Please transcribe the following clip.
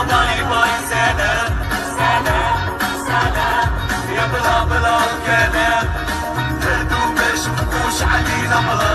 باي باي سلام سلام سلام يا بلا بلا علينا مرض